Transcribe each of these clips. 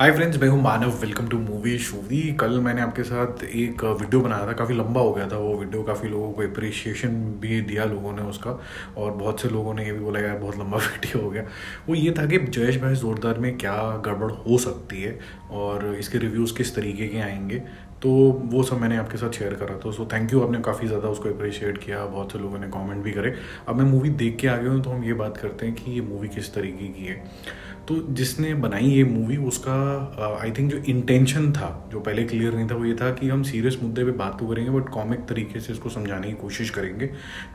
हाय friends मैं हूँ Manav welcome to movie शूवी कल मैंने आपके साथ एक वीडियो बनाया था, काफ़ी लंबा हो गया था वो वीडियो काफ़ी लोगों को अप्रिशिएशन भी दिया लोगों ने उसका, और बहुत से लोगों ने ये भी बोला, यार, बहुत लंबा वीडियो हो गया। वो ये था कि जयेश भाई जोरदार में क्या गड़बड़ हो सकती है, और इसके रिव्यूज़ किस तरीके के आएँगे? तो वो सब मैंने आपके साथ शेयर करा था सो थैंक यू आपने काफ़ी ज़्यादा उसको अप्रिशिएट किया, बहुत से लोगों ने कमेंट भी करे। अब मैं मूवी देख के आ गया हूँ तो हम ये बात करते हैं कि ये मूवी किस तरीके की है। तो जिसने बनाई ये मूवी उसका आई थिंक जो इंटेंशन था, जो पहले क्लियर नहीं था, वो ये था कि हम सीरियस मुद्दे पे बात तो करेंगे बट कॉमिक तरीके से इसको समझाने की कोशिश करेंगे।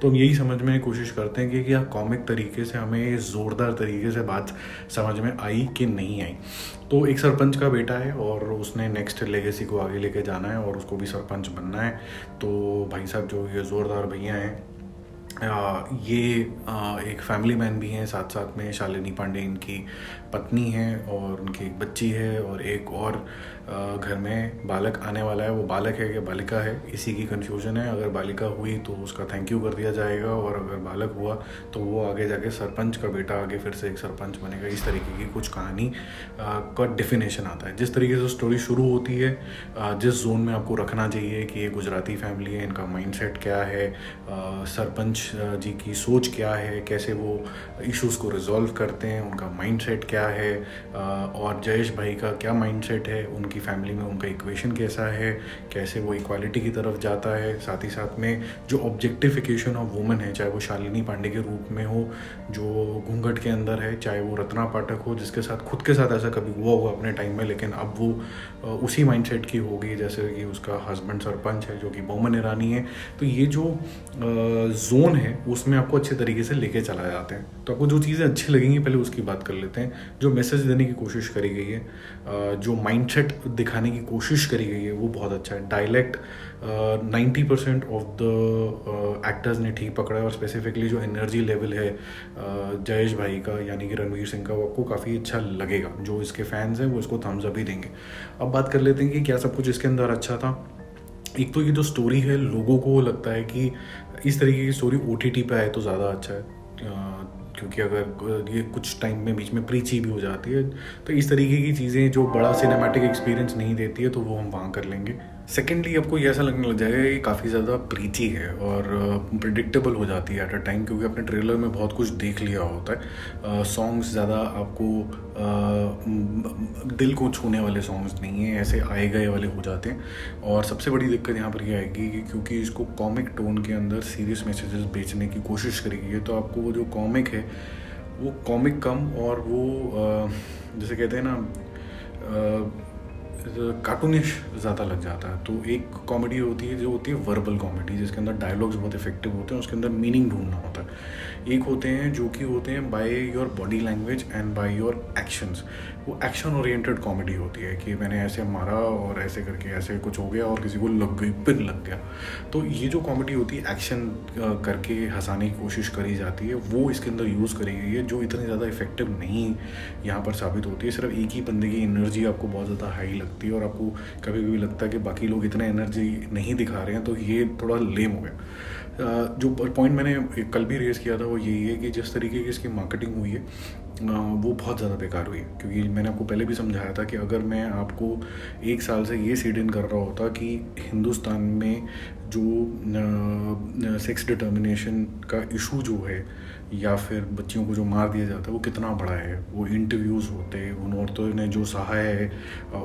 तो हम यही समझ में कोशिश करते हैं कि क्या कॉमिक तरीके से हमें ज़ोरदार तरीके से बात समझ में आई कि नहीं आई। तो एक सरपंच का बेटा है और उसने नेक्स्ट लेगेसी को आगे लेके जाना है और उसको भी सरपंच बनना है। तो भाई साहब जो ये ज़ोरदार भैया हैं ये एक फैमिली मैन भी हैं साथ साथ में शालिनी पांडे इनकी पत्नी है और उनकी एक बच्ची है और एक और घर में बालक आने वाला है, वो बालक है या बालिका है, इसी की कन्फ्यूज़न है। अगर बालिका हुई तो उसका थैंक यू कर दिया जाएगा और अगर बालक हुआ तो वो आगे जाके सरपंच का बेटा आगे फिर से एक सरपंच बनेगा। इस तरीके की कुछ कहानी का डिफिनेशन आता है। जिस तरीके से स्टोरी शुरू होती है जिस जोन में आपको रखना चाहिए कि ये गुजराती फैमिली है, इनका माइंडसेट क्या है सरपंच जी की सोच क्या है, कैसे वो इश्यूज़ को रिजॉल्व करते हैं, उनका माइंडसेट क्या है और जयेश भाई का क्या माइंडसेट है, उनकी फैमिली में उनका इक्वेशन कैसा है, कैसे वो इक्वालिटी की तरफ़ जाता है, साथ ही साथ में जो ऑब्जेक्टिफिकेशन ऑफ़ वुमेन है, चाहे वो शालिनी पांडे के रूप में हो, जो घूंघट के अंदर है, चाहे वो रत्ना पाठक हो, जिसके साथ, खुद के साथ ऐसा कभी हुआ हुआ अपने टाइम में, लेकिन अब वो उसी माइंडसेट की होगी, जैसे कि उसका हस्बैंड सरपंच है, जो कि बोमन ईरानी है। तो ये जो जोन है, उसमें आपको अच्छे तरीके से लेके चला जाते हैं। तो आपको जो चीज़ें अच्छी लगेंगी, पहले उसकी बात कर लेते हैं। जो मैसेज देने की कोशिश करी गई है जो माइंडसेट दिखाने की कोशिश करी गई है, वो बहुत अच्छा है। Dialect ninety percent of the actors ने ठीक पकड़ा है और स्पेसिफिकली जो एनर्जी लेवल है जयेश भाई का, यानी कि रणवीर सिंह का, वो आपको काफ़ी अच्छा लगेगा। जो इसके फैंस हैं, वो इसको थम्स अप ही देंगे। अब बात कर लेते हैं कि क्या सब कुछ इसके अंदर अच्छा था। एक तो ये जो स्टोरी है, लोगों को लगता है कि इस तरीके की स्टोरी ओ टी टी पर आए तो ज़्यादा अच्छा है। क्योंकि अगर ये कुछ टाइम में बीच में प्रीची भी हो जाती है तो इस तरीके की चीज़ें जो बड़ा सिनेमैटिक एक्सपीरियंस नहीं देती है तो वो हम वहाँ कर लेंगे। सेकेंडली आपको ये ऐसा लगने लग जाएगा कि काफ़ी ज़्यादा प्रीची है और प्रिडिक्टेबल हो जाती है एट अ टाइम क्योंकि आपने ट्रेलर में बहुत कुछ देख लिया होता है। सॉन्ग्स ज़्यादा आपको दिल को छूने वाले सॉन्ग्स नहीं है, ऐसे आए गए वाले हो जाते हैं। और सबसे बड़ी दिक्कत यहाँ पर यह आएगी कि क्योंकि इसको कॉमिक टोन के अंदर सीरियस मैसेजेस बेचने की कोशिश करी गई है तो आपको वो जो कॉमिक है, वो कॉमिक कम और वो जैसे कहते हैं ना कार्टूनिश ज़्यादा लग जाता है। तो एक कॉमेडी होती है, जो होती है वर्बल कॉमेडी जिसके अंदर डायलॉग्स बहुत इफ़ेक्टिव होते हैं, उसके अंदर मीनिंग ढूंढना होता है। एक होते हैं, जो कि होते हैं by your body language and by your actions वो एक्शन ओरिएंटेड कॉमेडी होती है कि मैंने ऐसे मारा और ऐसे करके ऐसे कुछ हो गया और किसी को लग गई पिन लग गया। तो ये जो कॉमेडी होती है एक्शन करके हंसाने की कोशिश करी जाती है, वो इसके अंदर यूज़ करी गई है, जो इतनी ज़्यादा इफ़ेक्टिव नहीं यहाँ पर साबित होती है। सिर्फ़ एक ही बंदे की एनर्जी आपको बहुत ज़्यादा हाई लगती है और आपको कभी कभी लगता है कि बाकी लोग इतना एनर्जी नहीं दिखा रहे हैं तो ये थोड़ा लेम हो गया। जो पॉइंट मैंने कल भी रेज किया था, वो यही है कि जिस तरीके की इसकी मार्केटिंग हुई है वो बहुत ज़्यादा बेकार हुई। क्योंकि मैंने आपको पहले भी समझाया था कि अगर मैं आपको एक साल से ये सीड इन कर रहा होता कि हिंदुस्तान में जो सेक्स डिटर्मिनेशन का इशू जो है, या फिर बच्चियों को जो मार दिया जाता है, वो कितना बड़ा है? वो इंटरव्यूज़ होते उन औरतों ने जो सहा है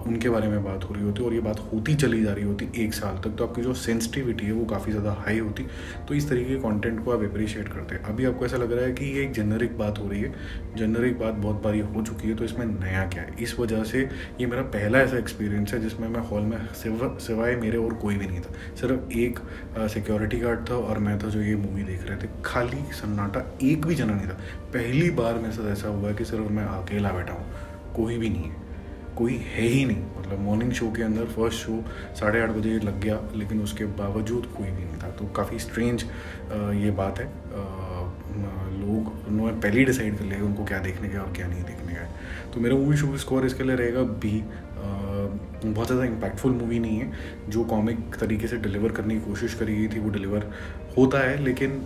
उनके बारे में बात हो रही होती और ये बात होती चली जा रही होती एक साल तक तो आपकी जो सेंसिटिविटी है, वो काफ़ी ज़्यादा हाई होती। तो इस तरीके के कंटेंट को आप अप्रिशिएट करते हैं। अभी आपको ऐसा लग रहा है कि ये एक जेनरिक बात हो रही है। जेनरिक बात बहुत बारी हो चुकी है तो इसमें नया क्या है? इस वजह से ये मेरा पहला ऐसा एक्सपीरियंस है, जिसमें मैं हॉल में सिवाय मेरे और कोई भी नहीं था। सिर्फ़ एक सिक्योरिटी गार्ड था और मैं था जो ये मूवी देख रहे थे, खाली सन्नाटा एक भी जना नहीं था। पहली बार मेरे साथ ऐसा हुआ कि सिर्फ़ मैं अकेला बैठा हूँ। कोई भी नहीं है। कोई है ही नहीं। मतलब मॉर्निंग शो के अंदर फ़र्स्ट शो साढ़े आठ बजे लग गया, लेकिन उसके बावजूद कोई भी नहीं था। तो काफ़ी स्ट्रेंज ये बात है। लोग, उन्होंने पहले ही डिसाइड कर लिया उनको क्या देखने का और क्या नहीं देखने का तो मेरा मूवी शो स्कोर इसके लिए रहेगा बी बहुत ज़्यादा इम्पैक्टफुल मूवी नहीं है। जो कॉमिक तरीके से डिलीवर करने की कोशिश करी गई थी, वो डिलीवर होता है, लेकिन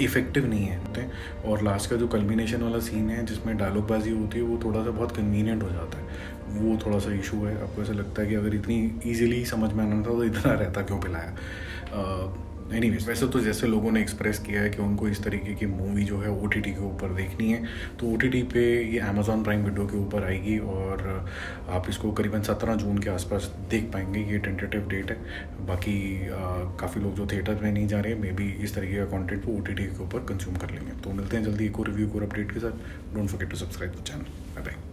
इफ़ेक्टिव नहीं है। और लास्ट का जो कल्बिनेशन वाला सीन है, जिसमें डायलॉगबाजी होती है, वो थोड़ा सा बहुत कन्वीनियंट हो जाता है। वो थोड़ा सा इशू है। आपको ऐसा लगता है कि अगर इतनी ईजिली समझ में आना था तो इतना रहता क्यों पिलाया? एनी वैसे तो जैसे लोगों ने एक्सप्रेस किया है कि उनको इस तरीके की मूवी जो है ओटीटी के ऊपर देखनी है तो ओटीटी पे ये अमेजॉन प्राइम वीडियो के ऊपर आएगी और आप इसको करीबन सत्रह जून के आसपास देख पाएँगे, ये टेंटेटिव डेट है। बाकी काफ़ी लोग जो थिएटर में नहीं जा रहे मे बी इस तरीके का कॉन्टेंट वो ओटीटी के ऊपर कंज्यूम कर लेंगे। तो मिलते हैं जल्दी एक और रिव्यू और अपडेट के साथ। Don't forget to subscribe the channel bye bye